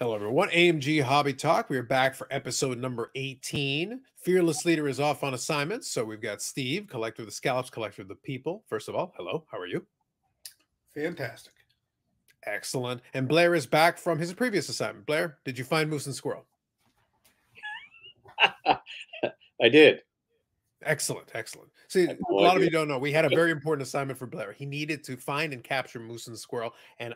Hello, everyone. AMG Hobby Talk. We are back for episode number 18. Fearless Leader is off on assignment. So we've got Steve, collector of the scallops, collector of the people. First of all, hello. How are you? Fantastic. Excellent. And Blair is back from his previous assignment. Blair, did you find Moose and Squirrel? I did. Excellent, excellent. See, a lot of you don't know. We had a very important assignment for Blair. He needed to find and capture moose and squirrel, and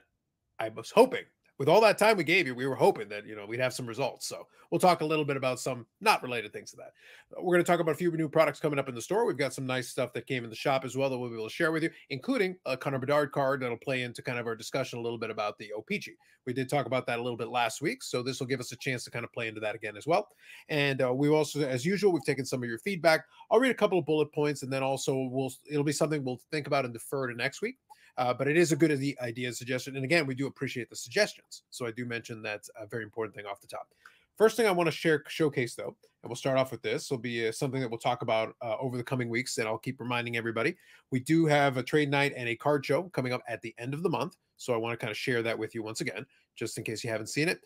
I was hoping with all that time we gave you, we were hoping that you know we'd have some results. So we'll talk a little bit about some not related things to that. We're going to talk about a few new products coming up in the store. We've got some nice stuff that came in the shop as well that we'll be able to share with you, including a Connor Bedard card that'll play into kind of our discussion a little bit about the OPC. We did talk about that a little bit last week, so this will give us a chance to kind of play into that again as well. And uh, we also, as usual, we've taken some of your feedback. I'll read a couple of bullet points, and then also we'll it'll be something we'll think about and defer to next week. Uh, but it is a good idea suggestion. And again, we do appreciate the suggestions. So I do mention that's a very important thing off the top. First thing I want to share showcase though, and we'll start off with this. Will be uh, something that we'll talk about uh, over the coming weeks, and I'll keep reminding everybody. We do have a trade night and a card show coming up at the end of the month, so I want to kind of share that with you once again, just in case you haven't seen it.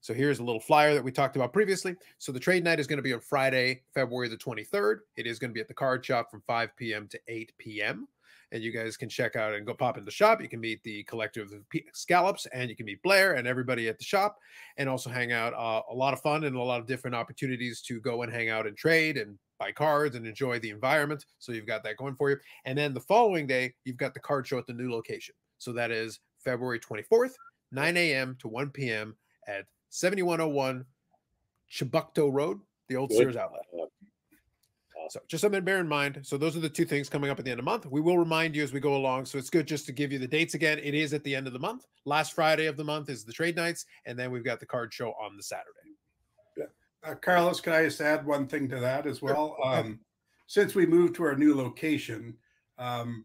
So here's a little flyer that we talked about previously. So the trade night is going to be on Friday, February the 23rd. It is going to be at the card shop from 5 p.m. to 8 p.m and you guys can check out and go pop in the shop. You can meet the collector of the scallops, and you can meet Blair and everybody at the shop, and also hang out. Uh, a lot of fun and a lot of different opportunities to go and hang out and trade and buy cards and enjoy the environment. So you've got that going for you. And then the following day, you've got the card show at the new location. So that is February 24th, 9 a.m. to 1 p.m. at 7101 Chebucto Road, the old Sears outlet. So just something to bear in mind. So those are the two things coming up at the end of the month. We will remind you as we go along. So it's good just to give you the dates again. It is at the end of the month. Last Friday of the month is the trade nights, and then we've got the card show on the Saturday. Yeah. Uh, Carlos, can I just add one thing to that as well? Sure. Um, since we moved to our new location, um,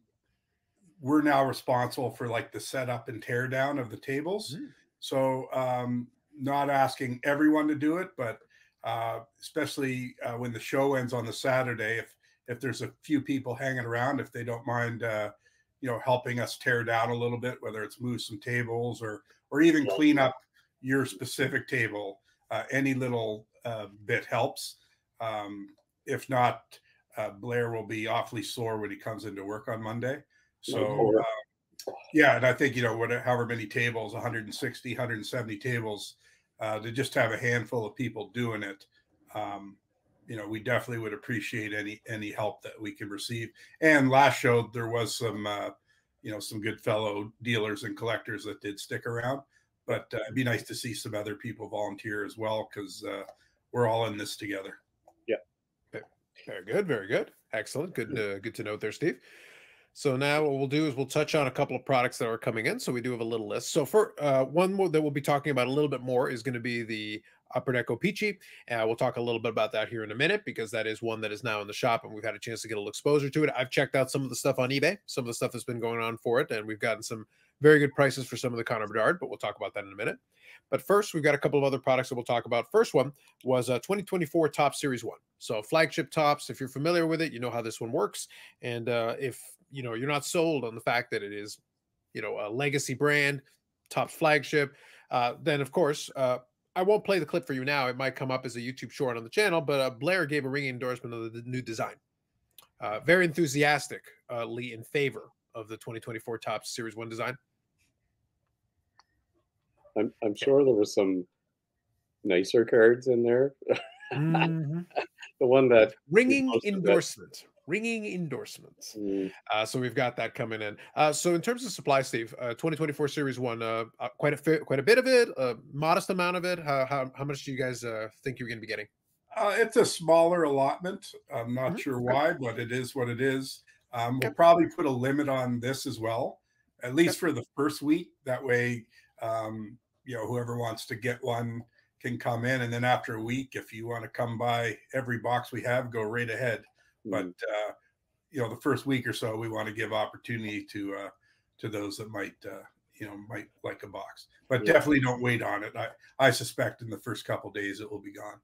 we're now responsible for like the setup and tear down of the tables. Mm. So um, not asking everyone to do it, but uh, especially uh, when the show ends on the Saturday. If if there's a few people hanging around, if they don't mind, uh, you know, helping us tear down a little bit, whether it's move some tables or or even clean up your specific table, uh, any little uh, bit helps. Um, if not, uh, Blair will be awfully sore when he comes into work on Monday. So. yeah, and I think you know, whatever, however many tables, 160, 170 tables, uh, to just have a handful of people doing it. Um, you know, we definitely would appreciate any any help that we can receive. And last show there was some, uh, you know, some good fellow dealers and collectors that did stick around. But uh, it'd be nice to see some other people volunteer as well because uh, we're all in this together. Yeah, very good, very good, excellent. Good, good to note there, Steve. So now what we'll do is we'll touch on a couple of products that are coming in. So we do have a little list. So for uh, one more that we'll be talking about a little bit more is going to be the Upper Deck O-Pee-Chee. Uh, we'll talk a little bit about that here in a minute because that is one that is now in the shop and we've had a chance to get a little exposure to it. I've checked out some of the stuff on eBay, some of the stuff that's been going on for it, and we've gotten some very good prices for some of the Connor Bedard, but we'll talk about that in a minute. But first, we've got a couple of other products that we'll talk about. First one was a 2024 Topps Series 1. So flagship Topps, if you're familiar with it, you know how this one works. And uh, if you know you're not sold on the fact that it is you know a legacy brand Topps flagship uh, then of course uh, i won't play the clip for you now. It might come up as a youtube short on the channel but uh, blair gave a ringing endorsement of the new design. Uh, very enthusiastically in favor of the 2024 Topps series one design. I'm, I'm sure there was some nicer cards in there. Mm-hmm. the one that ringing endorsement ringing endorsements. Mm. Uh, so we've got that coming in. Uh, so in terms of supply, Steve, uh, 2024 Series One, uh, uh, quite a quite a bit of it, a modest amount of it. How how, how much do you guys uh, think you're going to be getting? it's a smaller allotment. I'm not mm-hmm. sure why, but it is what it is. Um, we'll probably put a limit on this as well, at least for the first week. That way, um, you know, whoever wants to get one can come in, and then after a week, if you want to come by every box we have, go right ahead. But mm-hmm. uh, you know, the first week or so, we want to give opportunity to uh, to those that might uh, you know might like a box. But yeah. definitely don't wait on it. I I suspect in the first couple days it will be gone.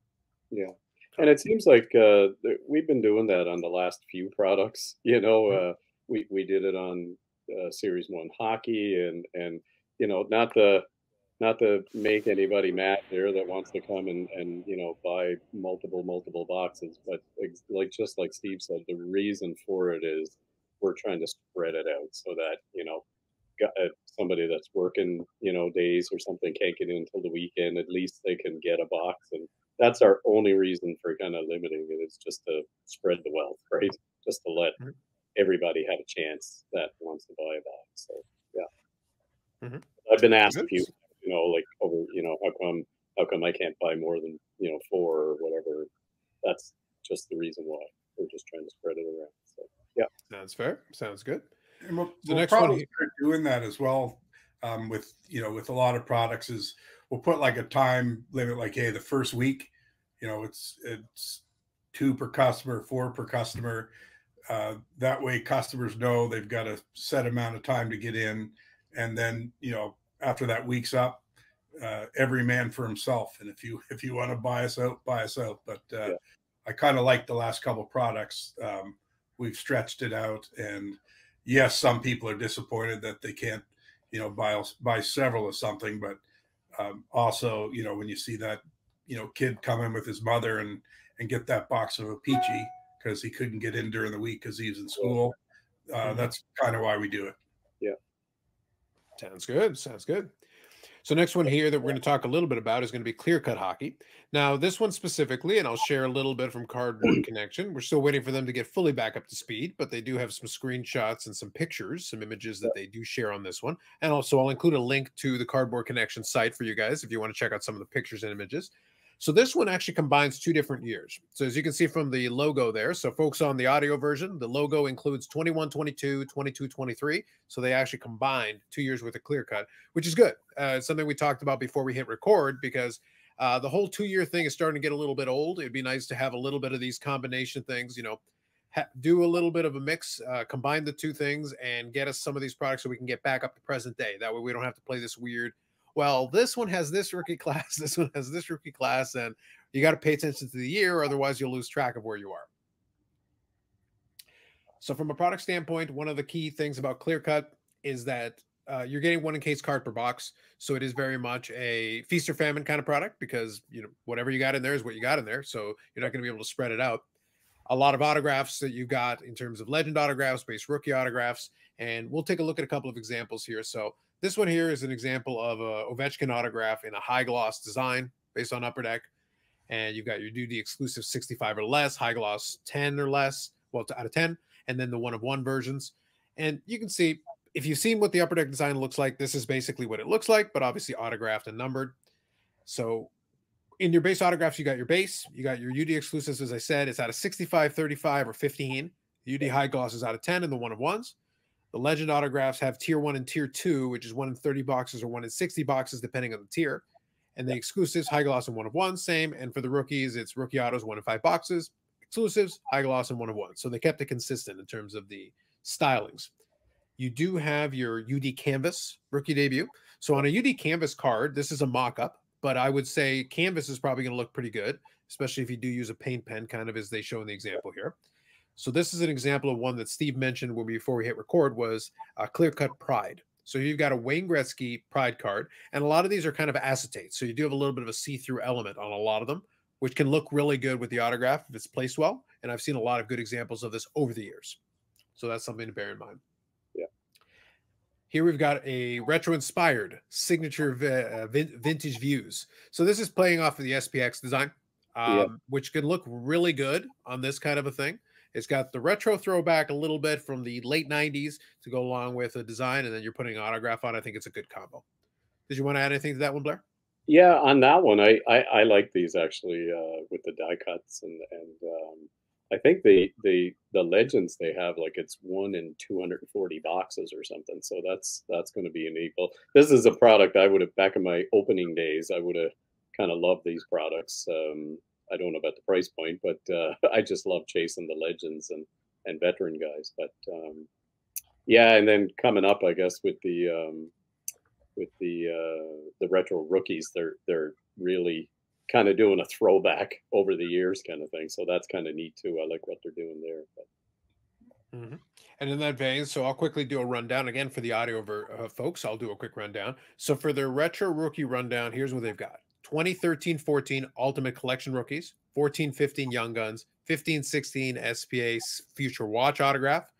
Yeah. And it seems like uh, we've been doing that on the last few products. You know, mm-hmm. uh, we we did it on uh, Series One hockey, and and you know, not the not to make anybody mad here that wants to come and, and you know buy multiple multiple boxes but like just like steve said the reason for it is we're trying to spread it out so that you know uh, somebody that's working you know days or something can't get in until the weekend at least they can get a box and that's our only reason for kind of limiting it is just to spread the wealth right just to let mm-hmm. everybody have a chance that wants to buy a box so yeah mm-hmm. i've been asked a few you know, like over, you know, how come how come I can't buy more than you know four or whatever? That's just the reason why we're just trying to spread it around. So yeah, sounds fair. Sounds good. And we'll, the we'll next probably one start doing that as well um, with you know with a lot of products is we'll put like a time limit, like hey, the first week, you know, it's it's two per customer, four per customer. Uh, that way, customers know they've got a set amount of time to get in, and then you know after that week's up, uh, every man for himself. And if you if you want to buy us out, buy us out. But uh, yeah. I kind of like the last couple products. Um, we've stretched it out, and yes, some people are disappointed that they can't, you know, buy buy several of something. But um, also, you know, when you see that, you know, kid come in with his mother and and get that box of O-Pee-Chee because he couldn't get in during the week because he was in school. Uh, mm-hmm. That's kind of why we do it. Sounds good. Sounds good. So next one here that we're going to talk a little bit about is going to be clear cut hockey. Now this one specifically, and I'll share a little bit from Cardboard Connection. We're still waiting for them to get fully back up to speed, but they do have some screenshots and some pictures, some images that they do share on this one. And also I'll include a link to the Cardboard Connection site for you guys if you want to check out some of the pictures and images. So this one actually combines two different years. So as you can see from the logo there, so folks on the audio version, the logo includes 21, 22, 22, 23. So they actually combined two years worth of clear cut, which is good. Uh, something we talked about before we hit record because uh, the whole two year thing is starting to get a little bit old. It'd be nice to have a little bit of these combination things, you know, do a little bit of a mix, uh, combine the two things and get us some of these products so we can get back up to present day. That way we don't have to play this weird – well, this one has this rookie class, this one has this rookie class, and you got to pay attention to the year, otherwise you'll lose track of where you are. So, from a product standpoint, one of the key things about ClearCut is that uh, you're getting one encased card per box, so it is very much a feast or famine kind of product because you know whatever you got in there is what you got in there, so you're not going to be able to spread it out. A lot of autographs that you've got in terms of legend autographs, base rookie autographs, and we'll take a look at a couple of examples here. So this one here is an example of a Ovechkin autograph in a high gloss design based on Upper Deck. And you've got your UD exclusive 65 or less, high gloss 10 or less, well, out of 10, and then the one of one versions. And you can see if you've seen what the Upper Deck design looks like, this is basically what it looks like, but obviously autographed and numbered. So in your base autographs, you got your base, you got your UD exclusives, as I said, it's out of 65, 35, or 15. UD high gloss is out of 10 and the one of ones. The legend autographs have tier one and tier two, which is one in 30 boxes or one in 60 boxes, depending on the tier. And the exclusives, high gloss and one of one, same. And for the rookies, it's rookie autos, one in five boxes, exclusives, high gloss, and one of one. So they kept it consistent in terms of the stylings. You do have your UD Canvas rookie debut. So on a UD Canvas card, this is a mock up, but I would say Canvas is probably going to look pretty good, especially if you do use a paint pen, kind of as they show in the example here. So this is an example of one that Steve mentioned when we before we hit record was a clear cut pride. So you've got a Wayne Gretzky pride card, and a lot of these are kind of acetate. So you do have a little bit of a see-through element on a lot of them, which can look really good with the autograph if it's placed well. And I've seen a lot of good examples of this over the years. So that's something to bear in mind. Yeah. Here we've got a retro-inspired signature uh, vintage views. So this is playing off of the SPX design, um, yeah. which can look really good on this kind of a thing. It's got the retro throwback a little bit from the late 90s to go along with the design, and then you're putting an autograph on. I think it's a good combo. Did you want to add anything to that one, Blair? Yeah, on that one, I I, I like these actually uh, with the die cuts and and um, I think the the the legends they have like it's one in 240 boxes or something. So that's that's going to be an equal. This is a product I would have back in my opening days. I would have kind of loved these products. Um, I don't know about the price point, but uh, I just love chasing the legends and and veteran guys. But um, yeah, and then coming up, I guess with the um, with the uh, the retro rookies, they're they're really kind of doing a throwback over the years kind of thing. So that's kind of neat too. I like what they're doing there. But. Mm-hmm. And in that vein, so I'll quickly do a rundown again for the audio uh, folks. I'll do a quick rundown. So for their retro rookie rundown, here's what they've got 2013 14 Ultimate Collection rookies, 14 15 Young Guns, 15 16 SPA Future Watch autograph,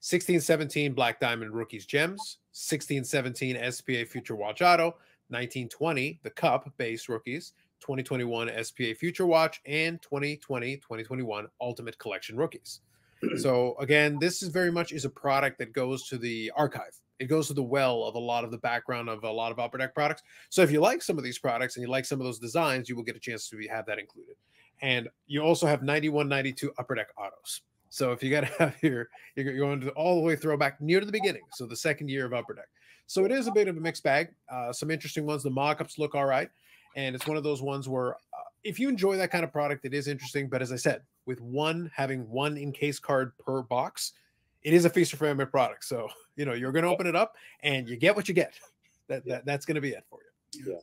16 17 Black Diamond Rookies Gems, 16 17 SPA Future Watch Auto, 19 20 the Cup base rookies, 2021 SPA Future Watch, and 2020 2021 Ultimate Collection rookies. so again, this is very much is a product that goes to the archive. It goes to the well of a lot of the background of a lot of Upper Deck products. So if you like some of these products and you like some of those designs, you will get a chance to have that included. And you also have 91, 92 Upper Deck autos. So if you got to have your, you're going to all the way throwback near to the beginning. So the second year of Upper Deck. So it is a bit of a mixed bag. Uh, some interesting ones. The mock-ups look all right, and it's one of those ones where uh, if you enjoy that kind of product, it is interesting. But as I said, with one having one encase card per box, it is a feast or famine product. So you know you're going to open it up and you get what you get. That, that that's going to be it for you. Yeah.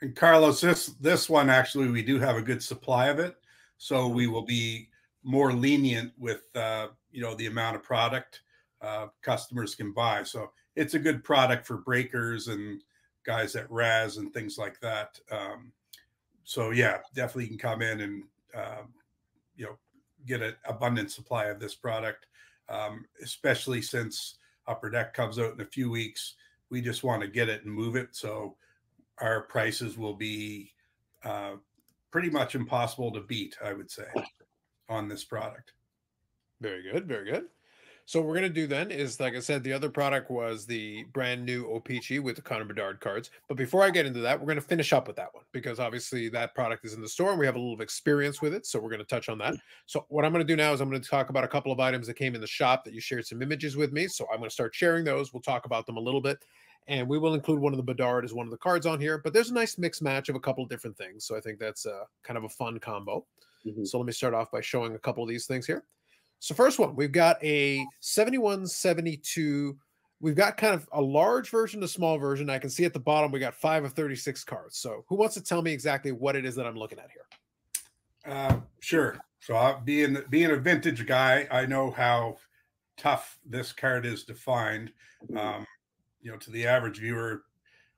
And Carlos, this this one actually we do have a good supply of it, so we will be more lenient with uh, you know the amount of product uh, customers can buy. So it's a good product for breakers and guys at Raz and things like that. Um, so yeah, definitely can come in and um, you know get an abundant supply of this product, um, especially since Upper Deck comes out in a few weeks. We just want to get it and move it, so our prices will be uh, pretty much impossible to beat. I would say on this product. Very good. Very good. So what we're going to do then is, like I said, the other product was the brand new O-Pee-Chee with the Connor Bedard cards. But before I get into that, we're going to finish up with that one because obviously that product is in the store and we have a little experience with it. So we're going to touch on that. So what I'm going to do now is I'm going to talk about a couple of items that came in the shop that you shared some images with me. So I'm going to start sharing those. We'll talk about them a little bit. And we will include one of the Bedard as one of the cards on here. But there's a nice mix match of a couple of different things. So I think that's a, kind of a fun combo. Mm-hmm. So let me start off by showing a couple of these things here. So first one, we've got a 7172. We've got kind of a large version, a small version. I can see at the bottom we got five of 36 cards. So who wants to tell me exactly what it is that I'm looking at here? Uh, sure. So I, being being a vintage guy, I know how tough this card is to find. Um, you know, to the average viewer,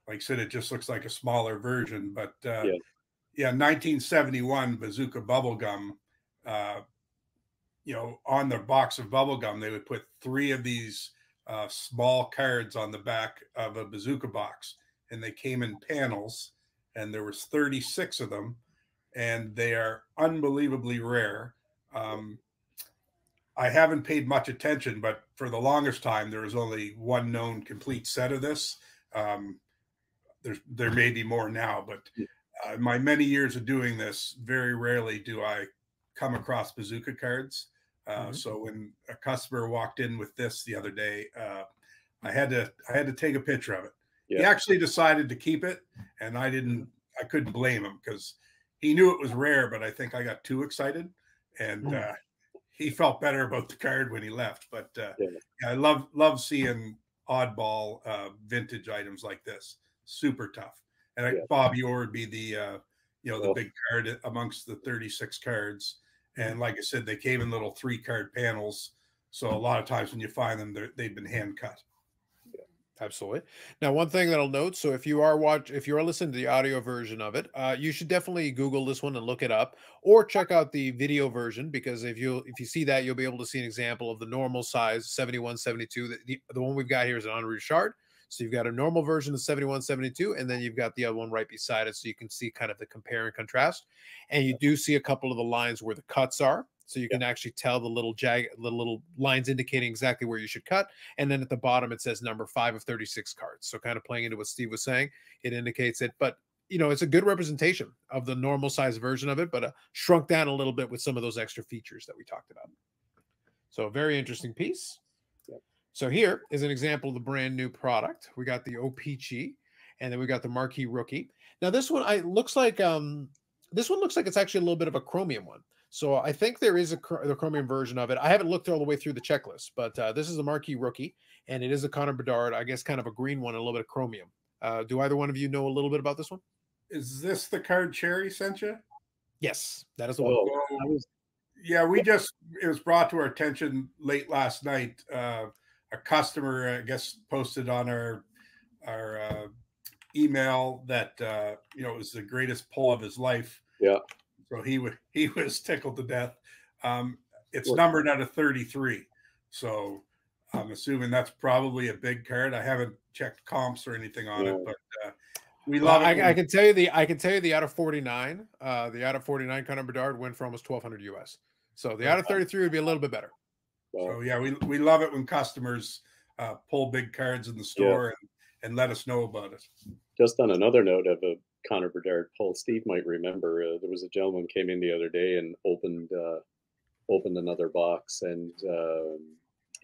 like I said, it just looks like a smaller version. But uh, yeah. yeah, 1971 Bazooka Bubblegum uh, you know, on the box of bubblegum, they would put three of these uh, small cards on the back of a bazooka box, and they came in panels, and there was 36 of them, and they are unbelievably rare. Um, I haven't paid much attention, but for the longest time, there was only one known complete set of this. Um, there's there may be more now, but uh, my many years of doing this, very rarely do I come across bazooka cards. Uh, mm-hmm. So when a customer walked in with this the other day, uh, I had to I had to take a picture of it. Yeah. He actually decided to keep it, and I didn't. I couldn't blame him because he knew it was rare, but I think I got too excited, and mm. uh, he felt better about the card when he left. But uh, yeah. I love love seeing oddball uh, vintage items like this. Super tough. And yeah. Bob Orr would be the uh, you know the big card amongst the 36 cards and like I said, they came in little three card panels. So a lot of times when you find them, they've been hand cut. Absolutely. Now, one thing that I'll note: so if you are watch, if you are listening to the audio version of it, uh, you should definitely Google this one and look it up, or check out the video version because if you if you see that, you'll be able to see an example of the normal size 71, 72. The, the, the one we've got here is an Henri Richard. So you've got a normal version of 7172, and then you've got the other one right beside it. So you can see kind of the compare and contrast. And you do see a couple of the lines where the cuts are. So you can actually tell the little jag, the little lines indicating exactly where you should cut. And then at the bottom, it says number five of 36 cards. So kind of playing into what Steve was saying, it indicates it. But you know, it's a good representation of the normal size version of it, but uh, shrunk down a little bit with some of those extra features that we talked about. So a very interesting piece. So here is an example of the brand new product. We got the O-Pee-Chee, and then we got the marquee rookie. Now this one, I looks like um this one looks like it's actually a little bit of a chromium one. So I think there is a the chromium version of it. I haven't looked all the way through the checklist, but uh, this is a marquee rookie, and it is a Connor Bedard. I guess kind of a green one, a little bit of chromium. Uh, do either one of you know a little bit about this one? Is this the card Cherry sent you? Yes, that is the one. I Yeah, we just it was brought to our attention late last night. Uh, a customer, I guess, posted on our our uh, email that uh, you know it was the greatest pull of his life. Yeah. So he was he was tickled to death. Um, it's numbered out of 33. So I'm assuming that's probably a big card. I haven't checked comps or anything on yeah. it, but uh, we love well, it. I, I, can tell you the I can tell you the out of 49, uh, the out of 49 Connor Bedard went for almost 1200 US. So the out of 33 would be a little bit better. So yeah, we we love it when customers uh, pull big cards in the store yeah. and, and let us know about it. Just on another note of a Connor Bedard pull, Steve might remember uh, there was a gentleman came in the other day and opened uh, opened another box and um,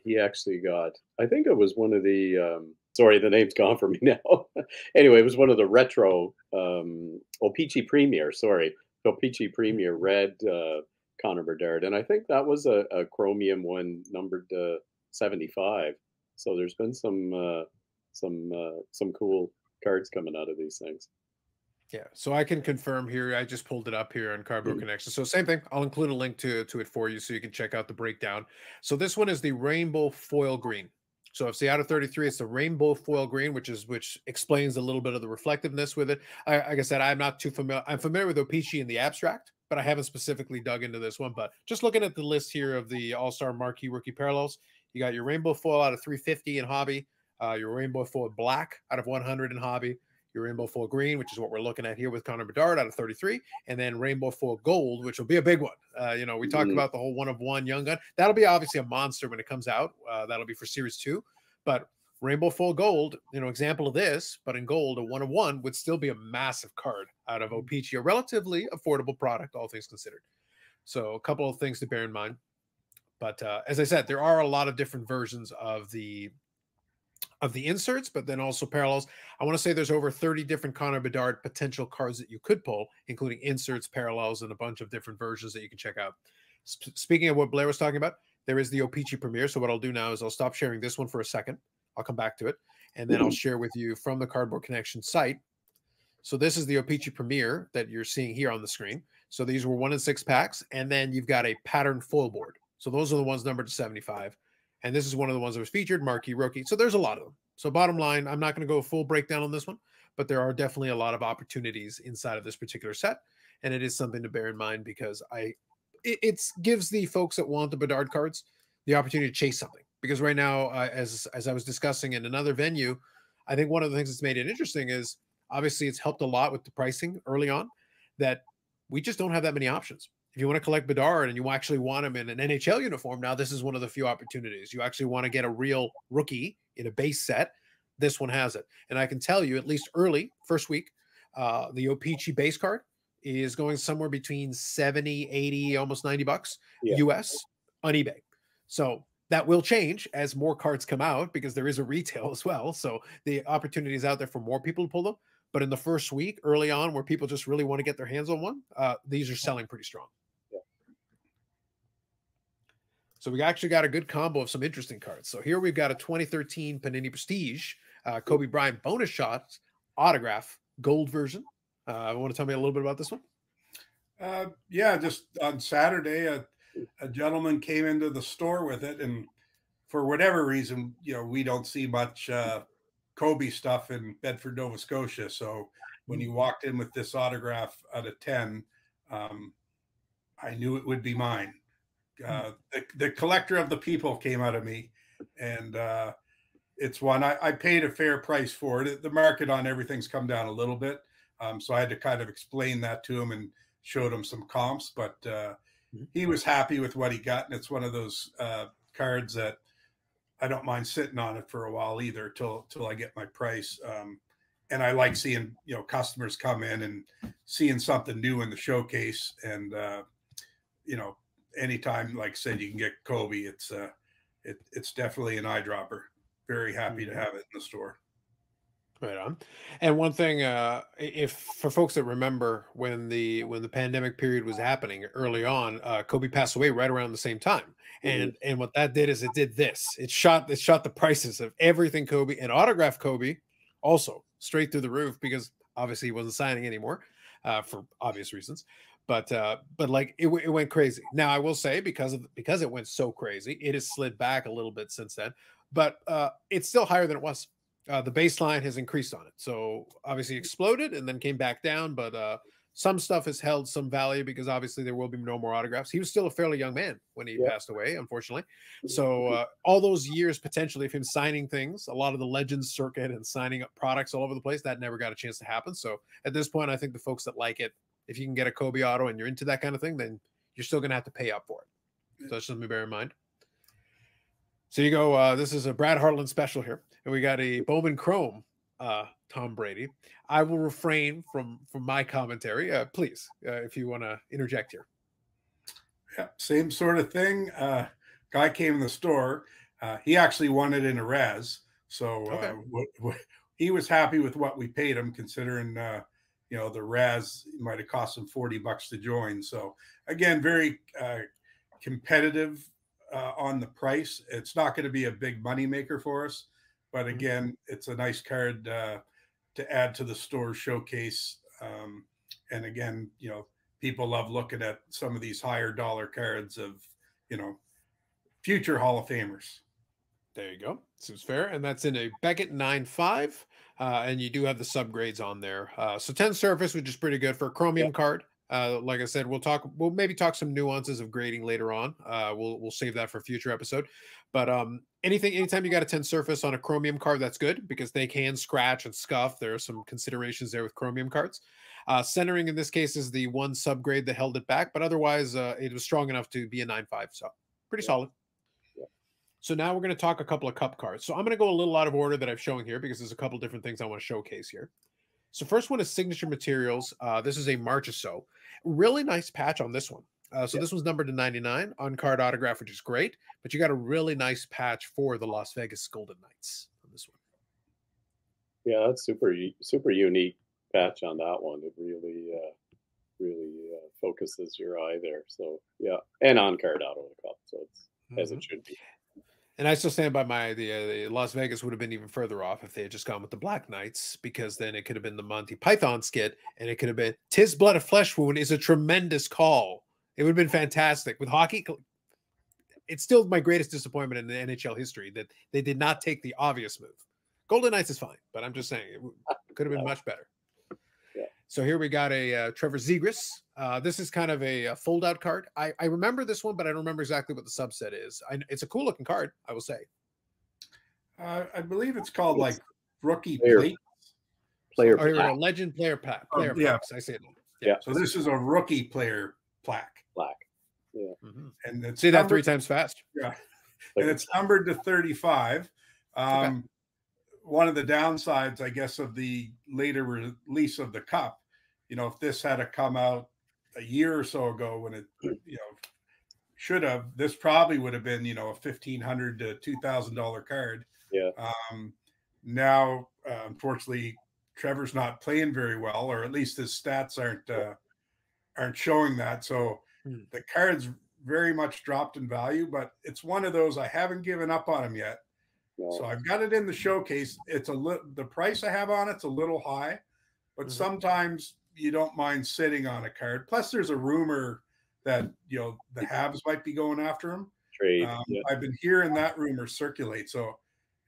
he actually got I think it was one of the um, sorry the name's gone for me now. anyway, it was one of the retro um, O-Pee-Chee Premier. Sorry, O-Pee-Chee Premier Red uh, Connor Bedard, and I think that was a, a chromium one numbered uh, 75. So there's been some uh, some uh, some cool cards coming out of these things. Yeah, so I can confirm here. I just pulled it up here on Cardboard mm-hmm. Connection. So same thing. I'll include a link to to it for you so you can check out the breakdown. So this one is the rainbow foil green. So if the out of 33, it's the rainbow foil green, which is which explains a little bit of the reflectiveness with it. I, like I said, I'm not too familiar. I'm familiar with O-Pee-Chee in the abstract, but I haven't specifically dug into this one. But just looking at the list here of the All Star Marquee Rookie Parallels, you got your rainbow foil out of 350 in hobby, uh, your rainbow foil black out of 100 in hobby, your rainbow foil green, which is what we're looking at here with Connor Bedard out of 33, and then rainbow foil gold, which will be a big one. Uh, you know, we talked mm-hmm. about the whole one of one young gun. That'll be obviously a monster when it comes out. Uh, that'll be for series two, but rainbow foil gold, you know, example of this, but in gold, a one of one would still be a massive card out of mm-hmm. A relatively affordable product, all things considered. So a couple of things to bear in mind. But uh, as I said, there are a lot of different versions of the of the inserts, but then also parallels. I want to say there's over 30 different Connor Bedard potential cards that you could pull, including inserts, parallels, and a bunch of different versions that you can check out. Sp- speaking of what Blair was talking about, there is the O-Pee-Chee So what I'll do now is I'll stop sharing this one for a second. I'll come back to it, and then I'll mm-hmm. share with you from the Cardboard Connection site. So this is the O-Pee-Chee Premier that you're seeing here on the screen. So these were one and six packs, and then you've got a pattern foil board. So those are the ones numbered to 75. And this is one of the ones that was featured, Marquee Rookie. So there's a lot of them. So bottom line, I'm not going to go full breakdown on this one, but there are definitely a lot of opportunities inside of this particular set. And it is something to bear in mind because I it it's, gives the folks that want the Bedard cards the opportunity to chase something. Because right now, uh, as as I was discussing in another venue, I think one of the things that's made it interesting is obviously it's helped a lot with the pricing early on that we just don't have that many options if you want to collect Bedard and you actually want him in an NHL uniform, now this is one of the few opportunities. You actually want to get a real rookie in a base set. This one has it. And I can tell you, at least early, first week, uh, the O-Pee-Chee base card is going somewhere between 70, 80, almost 90 bucks yeah. US on eBay. So that will change as more cards come out because there is a retail as well. So the opportunity is out there for more people to pull them. But in the first week, early on, where people just really want to get their hands on one, uh, these are selling pretty strong. So we actually got a good combo of some interesting cards. So here we've got a 2013 Panini Prestige uh, Kobe Bryant bonus shot autograph gold version. Uh, want to tell me a little bit about this one? Uh, yeah, just on Saturday, a, a gentleman came into the store with it, and for whatever reason, you know, we don't see much uh, Kobe stuff in Bedford, Nova Scotia. So when he walked in with this autograph out of 10, um, I knew it would be mine. Hmm. Uh, the, the collector of the people came out of me, and uh, it's one I, I, paid a fair price for it. The market on everything's come down a little bit, um, so I had to kind of explain that to him and showed him some comps. But uh, hmm. he was happy with what he got, and it's one of those uh, cards that I don't mind sitting on it for a while either till till I get my price. Um, and I like seeing you know customers come in and seeing something new in the showcase, and uh, you know anytime, like I said, you can get Kobe, it's uh, it, it's definitely an eyedropper. Very happy to mm-hmm. have it in the store. Right on. And one thing, uh, if for folks that remember when the when the pandemic period was happening early on, uh, Kobe passed away right around the same time. And mm-hmm. and what that did is it did this. It shot it shot the prices of everything Kobe and autograph Kobe also straight through the roof because obviously he wasn't signing anymore uh, for obvious reasons. but uh, but like it, it went crazy. Now I will say because of because it went so crazy, it has slid back a little bit since then, but uh, it's still higher than it was. Uh, the baseline has increased on it, so obviously exploded and then came back down. But uh, some stuff has held some value because obviously there will be no more autographs. He was still a fairly young man when he yeah. passed away, unfortunately. So uh, all those years potentially of him signing things, a lot of the Legends circuit and signing up products all over the place, that never got a chance to happen. So at this point, I think the folks that like it, if you can get a Kobe auto and you're into that kind of thing, then you're still going to have to pay up for it. So that's something to bear in mind. So you go. Uh, this is a Brad Hartland special here, and we got a Bowman Chrome uh, Tom Brady. I will refrain from from my commentary. Uh, please, uh, if you want to interject here. Yeah, same sort of thing. Uh, guy came in the store. Uh, he actually wanted in a res, so uh, okay. he was happy with what we paid him, considering uh, you know the res might have cost him forty bucks to join. So again, very uh, competitive uh, on the price. It's not going to be a big money maker for us. But mm-hmm. again, it's a nice card uh, to add to the store showcase. Um, and again, you know, people love looking at some of these higher dollar cards of, you know, future Hall of Famers. There you go. Seems fair. And that's in a Beckett 9.5. Uh, and you do have the subgrades on there. Uh, so 10 surface, which is pretty good for a chromium card. Uh, like I said, we'll talk. We'll maybe talk some nuances of grading later on. Uh, we'll we'll save that for a future episode. But um, anything, anytime you got a 10 surface on a chromium card, that's good because they can scratch and scuff. There are some considerations there with chromium cards. Uh, centering in this case is the one subgrade that held it back, but otherwise uh, it was strong enough to be a 9.5. So pretty yeah. solid. Yeah. So now we're going to talk a couple of cup cards. So I'm going to go a little out of order that I've shown here because there's a couple different things I want to showcase here. So first one is Signature Materials. Uh, this is a Marchessault. Really nice patch on this one. Uh, so this one's numbered to 99 on card autograph, which is great. But you got a really nice patch for the Las Vegas Golden Knights on this one. Yeah, that's super super unique patch on that one. It really uh, really uh, focuses your eye there. So yeah, and on card auto the cup, so it's mm-hmm. as it mm-hmm. should be. And I still stand by my idea. The Las Vegas would have been even further off if they had just gone with the Black Knights, because then it could have been the Monty Python skit, and it could have been "Tis Blood a Flesh Wound" is a tremendous call. It would have been fantastic with hockey. It's still my greatest disappointment in the NHL history that they did not take the obvious move. Golden Knights is fine, but I'm just saying it could have been much better. So here we got a uh, Trevor Zegras. Uh, this is kind of a, a fold out card. I, I remember this one, but I don't remember exactly what the subset is. I, it's a cool looking card, I will say. Uh, I believe it's called like rookie player, plate. Player oh, plaque. legend player pack. Oh, player oh, yeah. I say it. Yeah. yeah. So this is a rookie player plaque. Plaque. Yeah. Mm-hmm. And it's say that three times fast. Yeah. and it's numbered to 35. Um, okay. One of the downsides, I guess, of the later release of the cup you know, if this had to come out a year or so ago when it, you know, should have, this probably would have been, you know, a fifteen hundred to two thousand dollar card. Yeah. Um, now, uh, unfortunately, Trevor's not playing very well, or at least his stats aren't uh, aren't showing that. So hmm. the card's very much dropped in value, but it's one of those I haven't given up on him yet. No. So I've got it in the showcase. It's a little the price I have on it's a little high, but mm-hmm. sometimes you don't mind sitting on a card. Plus, there's a rumor that you know the Habs might be going after him. Trade. Um, yeah. I've been hearing that rumor circulate, so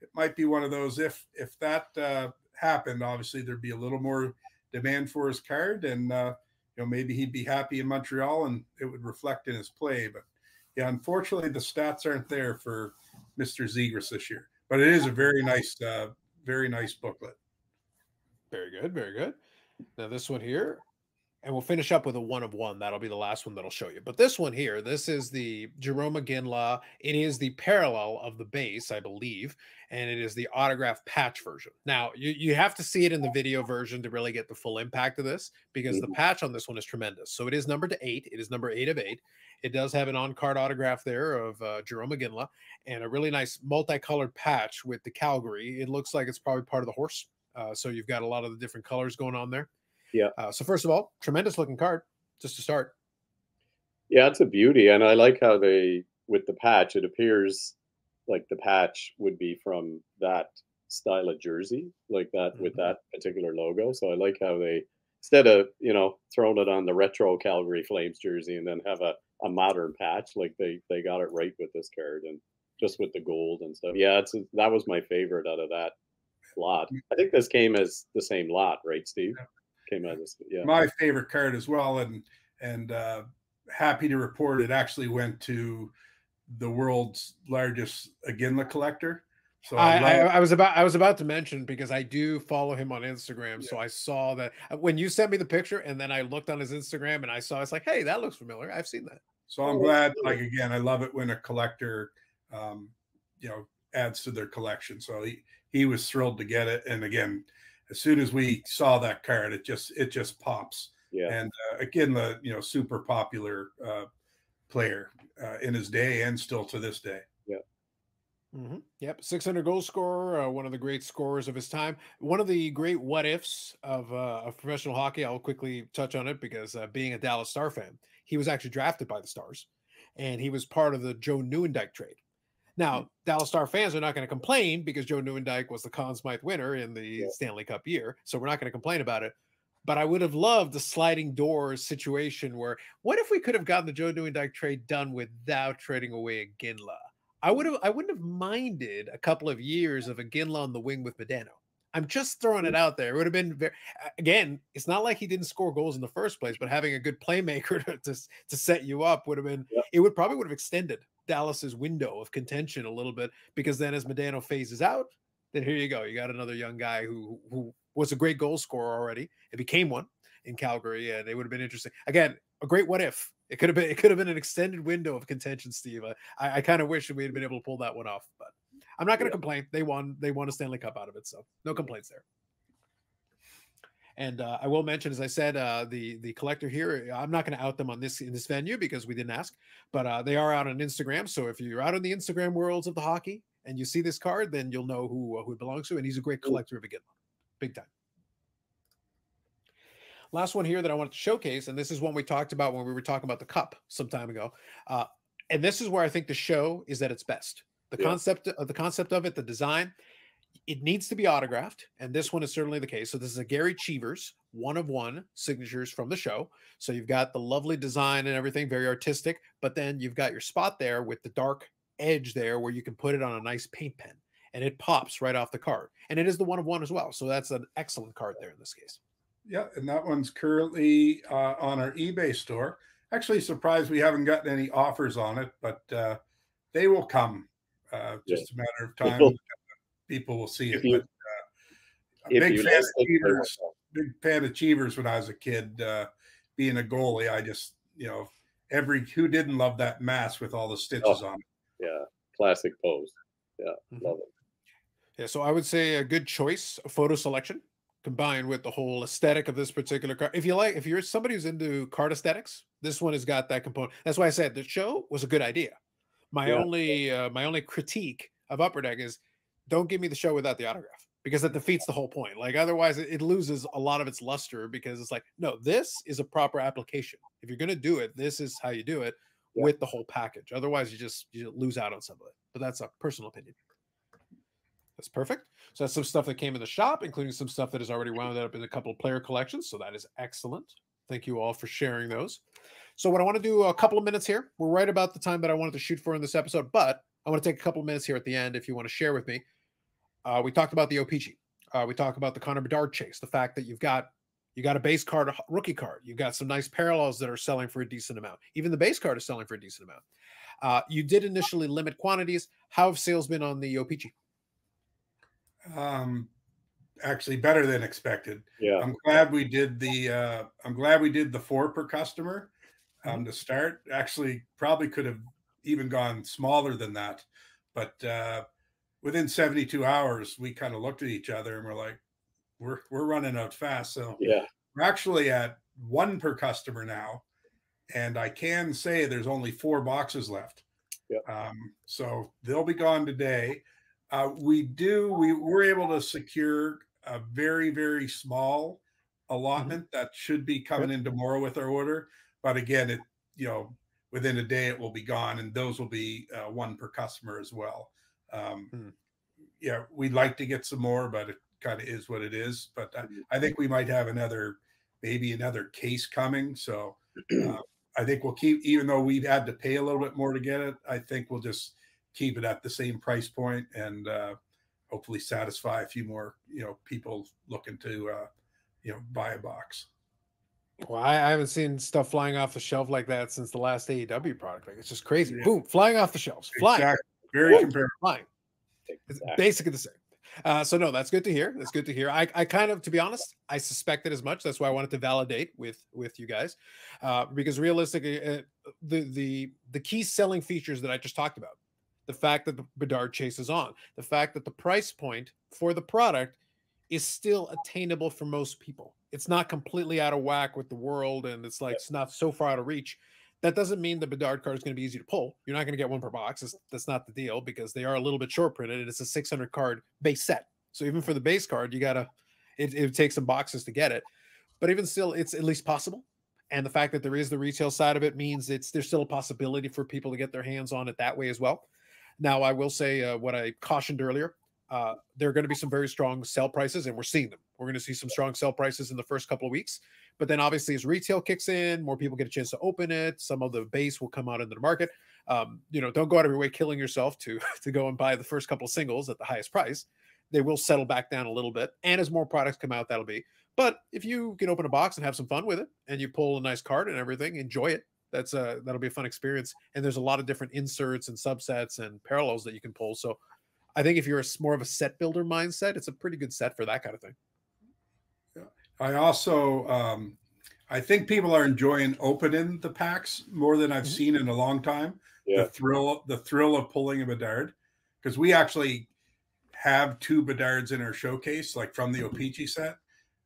it might be one of those. If if that uh, happened, obviously there'd be a little more demand for his card, and uh, you know maybe he'd be happy in Montreal, and it would reflect in his play. But yeah, unfortunately, the stats aren't there for Mister Zegras this year. But it is a very nice, uh, very nice booklet. Very good, very good. Now this one here, and we'll finish up with a one of one. That'll be the last one that'll show you. But this one here, this is the Jarome Iginla. It is the parallel of the base, I believe, and it is the autograph patch version. Now you, you have to see it in the video version to really get the full impact of this because the mm-hmm. patch on this one is tremendous. So it is numbered to eight. It is number eight of eight. It does have an on-card autograph there of uh, Jarome Iginla and a really nice multicolored patch with the Calgary. It looks like it's probably part of the horse uh, so you've got a lot of the different colors going on there. Yeah. Uh, so first of all, tremendous looking card, just to start. Yeah, it's a beauty, and I like how they with the patch. It appears like the patch would be from that style of jersey, like that mm-hmm. with that particular logo. So I like how they instead of you know throwing it on the retro Calgary Flames jersey and then have a, a modern patch, like they they got it right with this card and just with the gold and stuff. Yeah, it's that was my favorite out of that lot. I think this came as the same lot, right, Steve? Yeah. Came out as yeah. My favorite card as well, and and uh, happy to report it actually went to the world's largest Iginla collector. So I, I, I, was about I was about to mention because I do follow him on Instagram. Yeah. So I saw that uh, when you sent me the picture, and then I looked on his Instagram and I saw it's like, hey, that looks familiar. I've seen that. So I'm oh, glad. Like again, I love it when a collector, um, you know, adds to their collection. So he he was thrilled to get it, and again, as soon as we saw that card, it just it just pops. Yeah. And uh, again, the you know super popular uh, player uh, in his day and still to this day. Yeah. Mm-hmm. Yep, 600 goal scorer, uh, one of the great scorers of his time. One of the great what ifs of, uh, of professional hockey. I'll quickly touch on it because uh, being a Dallas Star fan, he was actually drafted by the Stars, and he was part of the Joe Nieuwendyk trade. Now, mm-hmm. Dallas Star fans are not going to complain because Joe Nieuwendyk was the Conn Smythe winner in the yeah. Stanley Cup year, so we're not going to complain about it. But I would have loved a sliding doors situation where what if we could have gotten the Joe Nieuwendyk trade done without trading away Iginla? I would have I wouldn't have minded a couple of years of Iginla on the wing with Modano. I'm just throwing it out there. It would have been very, again, it's not like he didn't score goals in the first place, but having a good playmaker to, to, to set you up would have been it would probably would have extended Dallas's window of contention a little bit because then as Modano phases out, then here you go. You got another young guy who who was a great goal scorer already. It became one in Calgary, and it would have been interesting. Again, a great what if. It could have been it could have been an extended window of contention, Steve. I, I kind of wish we had been able to pull that one off, but I'm not going to yeah. complain. They won. They won a Stanley Cup out of it, so no complaints there. And uh, I will mention, as I said, uh, the the collector here. I'm not going to out them on this in this venue because we didn't ask, but uh, they are out on Instagram. So if you're out in the Instagram worlds of the hockey and you see this card, then you'll know who who it belongs to. And he's a great collector of a Gitmo big time. Last one here that I wanted to showcase, and this is one we talked about when we were talking about the cup some time ago. Uh, and this is where I think the show is at its best. The yeah. concept of the concept of it, the design, it needs to be autographed, and this one is certainly the case. So this is a Gerry Cheevers one of one signatures from the show. So you've got the lovely design and everything, very artistic, but then you've got your spot there with the dark edge there where you can put it on a nice paint pen and it pops right off the card. And it is the one of one as well. So that's an excellent card there in this case. Yeah, and that one's currently uh, on our eBay store. Actually, surprised we haven't gotten any offers on it, but uh, they will come. Uh, just yeah. a matter of time. People will see it. You, but, uh, big fan of Cheevers. Big fan of Cheevers when I was a kid. Uh, being a goalie, I just you know every who didn't love that mask with all the stitches oh, on it. Yeah, classic pose. Yeah, mm-hmm. love it. Yeah, so I would say a good choice, a photo selection combined with the whole aesthetic of this particular card. If you like, if you're somebody who's into card aesthetics, this one has got that component. That's why I said the show was a good idea. My yeah. only uh, my only critique of Upper Deck is don't give me the show without the autograph because that defeats the whole point. Like otherwise, it, loses a lot of its luster because it's like no, this is a proper application. If you're gonna do it, this is how you do it yeah. with the whole package. Otherwise, you just you lose out on some of it. But that's a personal opinion. That's perfect. So that's some stuff that came in the shop, including some stuff that is already wound up in a couple of player collections. So that is excellent. Thank you all for sharing those. So what I want to do a couple of minutes here. We're right about the time that I wanted to shoot for in this episode, but I want to take a couple of minutes here at the end if you want to share with me. Uh, we talked about the OPC. Uh, we talked about the Connor Bedard chase. The fact that you've got you got a base card, a rookie card. You've got some nice parallels that are selling for a decent amount. Even the base card is selling for a decent amount. Uh, you did initially limit quantities. How have sales been on the OPC? um, actually better than expected. Yeah, I'm glad we did the. Uh, I'm glad we did the four per customer um, mm-hmm. to start. Actually, probably could have even gone smaller than that, but uh, within 72 hours, we kind of looked at each other and we're like, we're we're running out fast. So yeah, we're actually at one per customer now, and I can say there's only four boxes left. Yeah. Um, so they'll be gone today. Uh, we do. We were able to secure a very very small mm-hmm. allotment mm-hmm. that should be coming in tomorrow with our order. But again, it you know within a day it will be gone, and those will be uh, one per customer as well. Um, mm-hmm. Yeah, we'd like to get some more, but it kind of is what it is. But I, mm-hmm. I think we might have another maybe another case coming. So uh, I think we'll keep, even though we've had to pay a little bit more to get it, I think we'll just keep it at the same price point and uh, hopefully satisfy a few more, you know, people looking to, uh, you know, buy a box. Well, I, I, haven't seen stuff flying off the shelf like that since the last AEW product. Like it's just crazy. Yeah. Boom, flying off the shelves. Flying. Exactly. Very Boom, comparable. Flying. It's basically the same. Uh, so no, that's good to hear. That's good to hear. I, I kind of, to be honest, I suspected as much. That's why I wanted to validate with with you guys, uh, because realistically, uh, the the the key selling features that I just talked about, the fact that the Bedard chase is on, the fact that the price point for the product is still attainable for most people. It's not completely out of whack with the world, and it's like it's not so far out of reach. That doesn't mean the Bedard card is going to be easy to pull. You're not going to get one per box. That's, that's not the deal because they are a little bit short printed. And it's a 600 card base set. So even for the base card, you got to, it, it takes some boxes to get it. But even still, it's at least possible. And the fact that there is the retail side of it means it's there's still a possibility for people to get their hands on it that way as well. Now, I will say uh, what I cautioned earlier. Uh, there are going to be some very strong sell prices, and we're seeing them. We're going to see some strong sell prices in the first couple of weeks. But then obviously, as retail kicks in, more people get a chance to open it. Some of the base will come out into the market. Um, you know, don't go out of your way killing yourself to to go and buy the first couple of singles at the highest price. They will settle back down a little bit, and as more products come out, that'll be. But if you can open a box and have some fun with it, and you pull a nice card and everything, enjoy it. That's a that'll be a fun experience. And there's a lot of different inserts and subsets and parallels that you can pull. So, I think if you're a, more of a set builder mindset, it's a pretty good set for that kind of thing. I also um, I think people are enjoying opening the packs more than I've mm-hmm. seen in a long time. Yeah. The thrill, the thrill of pulling a Bedard, because we actually have two Bedards in our showcase, like from the O-Pee-Chee set,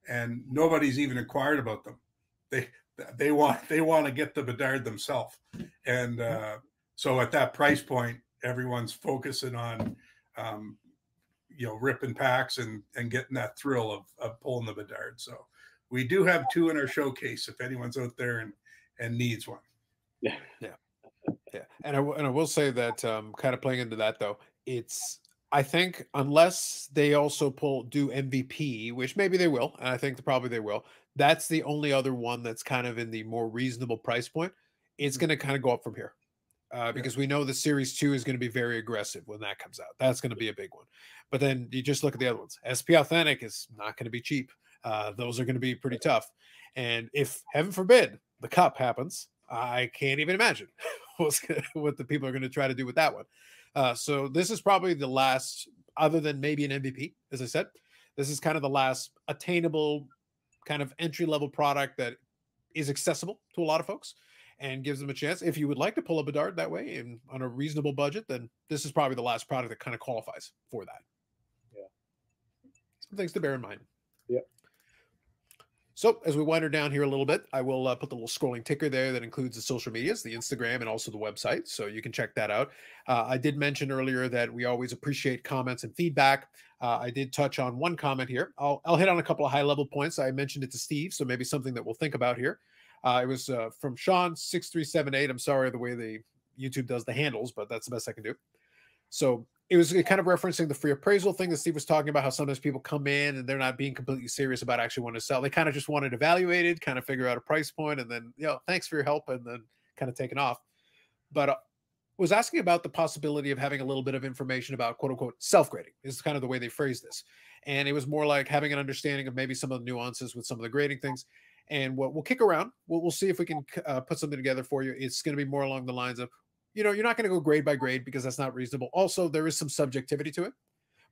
and nobody's even inquired about them. They they want they want to get the Bedard themselves, and mm-hmm. uh, so at that price point, everyone's focusing on um, you know ripping packs and and getting that thrill of of pulling the Bedard. So we do have two in our showcase if anyone's out there and and needs one. Yeah, yeah, yeah. And I and I will say that um, kind of playing into that though, it's I think unless they also pull do MVP, which maybe they will, and I think probably they will. That's the only other one that's kind of in the more reasonable price point. It's mm-hmm. going to kind of go up from here. Uh, because we know the series two is going to be very aggressive when that comes out. That's going to be a big one. But then you just look at the other ones. SP Authentic is not going to be cheap. Uh, those are going to be pretty tough. And if heaven forbid the cup happens, I can't even imagine what the people are going to try to do with that one. Uh, so this is probably the last, other than maybe an MVP, as I said, this is kind of the last attainable kind of entry level product that is accessible to a lot of folks and gives them a chance. If you would like to pull up a Bedard that way and on a reasonable budget, then this is probably the last product that kind of qualifies for that. Yeah. Some things to bear in mind. Yeah. So as we wind her down here a little bit, I will uh, put the little scrolling ticker there that includes the social medias, the Instagram, and also the website. So you can check that out. Uh, I did mention earlier that we always appreciate comments and feedback. Uh, I did touch on one comment here. I'll, I'll hit on a couple of high level points. I mentioned it to Steve, so maybe something that we'll think about here. Uh, it was uh, from Sean six three seven eight. I'm sorry the way the YouTube does the handles, but that's the best I can do. So it was kind of referencing the free appraisal thing that Steve was talking about. How sometimes people come in and they're not being completely serious about actually wanting to sell. They kind of just want it evaluated, kind of figure out a price point, and then you know, thanks for your help, and then kind of taken off. But uh, was asking about the possibility of having a little bit of information about quote unquote self grading. Is kind of the way they phrased this, and it was more like having an understanding of maybe some of the nuances with some of the grading things. And what we'll kick around, we'll, we'll see if we can uh, put something together for you. It's going to be more along the lines of you know, you're not going to go grade by grade because that's not reasonable. Also, there is some subjectivity to it,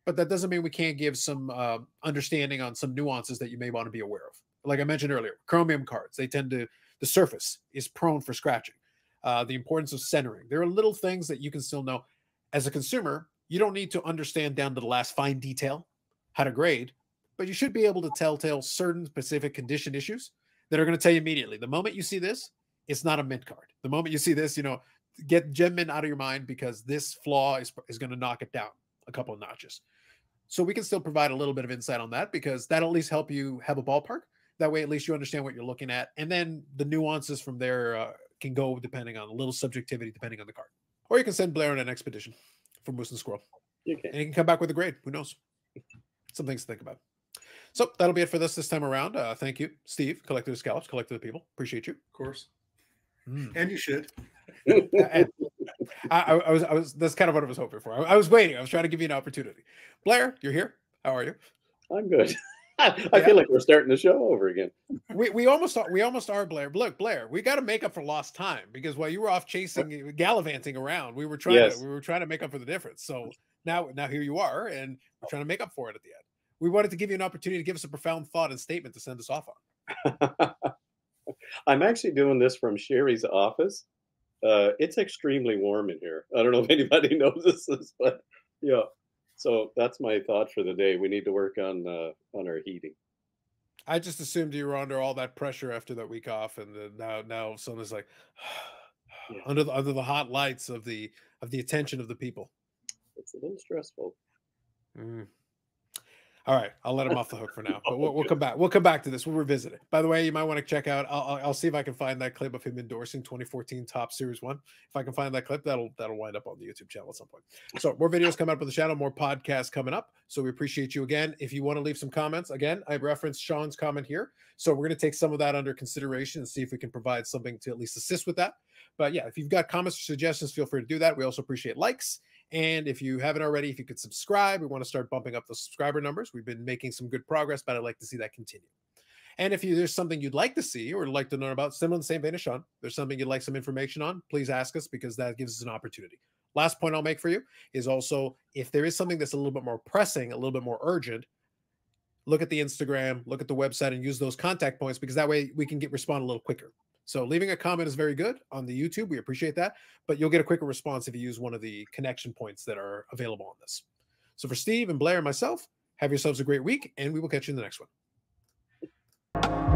but that doesn't mean we can't give some uh, understanding on some nuances that you may want to be aware of. Like I mentioned earlier, chromium cards, they tend to, the surface is prone for scratching. Uh, the importance of centering. There are little things that you can still know. As a consumer, you don't need to understand down to the last fine detail how to grade, but you should be able to tell tell certain specific condition issues that are going to tell you immediately. The moment you see this, it's not a mint card. The moment you see this, you know, get gem Mint out of your mind because this flaw is, is going to knock it down a couple of notches. So we can still provide a little bit of insight on that because that'll at least help you have a ballpark. That way, at least you understand what you're looking at, and then the nuances from there uh, can go depending on a little subjectivity, depending on the card. Or you can send Blair on an expedition for Moose and Squirrel, can. and he can come back with a grade. Who knows? Some things to think about. So that'll be it for this this time around. Uh, thank you, Steve, Collector of Scallops, Collector of People. Appreciate you. Of course. Mm. And you should. I, I, was, I was, that's kind of what I was hoping for. I, I, was waiting. I was trying to give you an opportunity. Blair, you're here. How are you? I'm good. I yeah. feel like we're starting the show over again. We, we almost are, we almost are Blair. Look, Blair, we got to make up for lost time because while you were off chasing, gallivanting around, we were trying yes. to we were trying to make up for the difference. So now now here you are, and we're trying to make up for it at the end. We wanted to give you an opportunity to give us a profound thought and statement to send us off on. I'm actually doing this from Sherry's office. Uh, it's extremely warm in here. I don't know if anybody knows this, but yeah. So that's my thought for the day. We need to work on uh, on our heating. I just assumed you were under all that pressure after that week off, and now now someone's like yeah. under the under the hot lights of the of the attention of the people. It's a little stressful. Mm. All right, I'll let him off the hook for now, but we'll, we'll, come back. We'll come back to this. We'll revisit it. By the way, you might want to check out. I'll, I'll see if I can find that clip of him endorsing 2014 Topps Series One. If I can find that clip, that'll that'll wind up on the YouTube channel at some point. So more videos coming up on the channel, more podcasts coming up. So we appreciate you again. If you want to leave some comments, again, I referenced Sean's comment here, so we're going to take some of that under consideration and see if we can provide something to at least assist with that. But yeah, if you've got comments or suggestions, feel free to do that. We also appreciate likes and if you haven't already, if you could subscribe, we want to start bumping up the subscriber numbers. We've been making some good progress, but I'd like to see that continue. And if you, there's something you'd like to see or like to know about, similar in the same vein as Sean, there's something you'd like some information on, please ask us because that gives us an opportunity. Last point I'll make for you is also if there is something that's a little bit more pressing, a little bit more urgent, look at the Instagram, look at the website, and use those contact points because that way we can get respond a little quicker. So leaving a comment is very good on the YouTube. We appreciate that, but you'll get a quicker response if you use one of the connection points that are available on this. So for Steve and Blair and myself, have yourselves a great week, and we will catch you in the next one.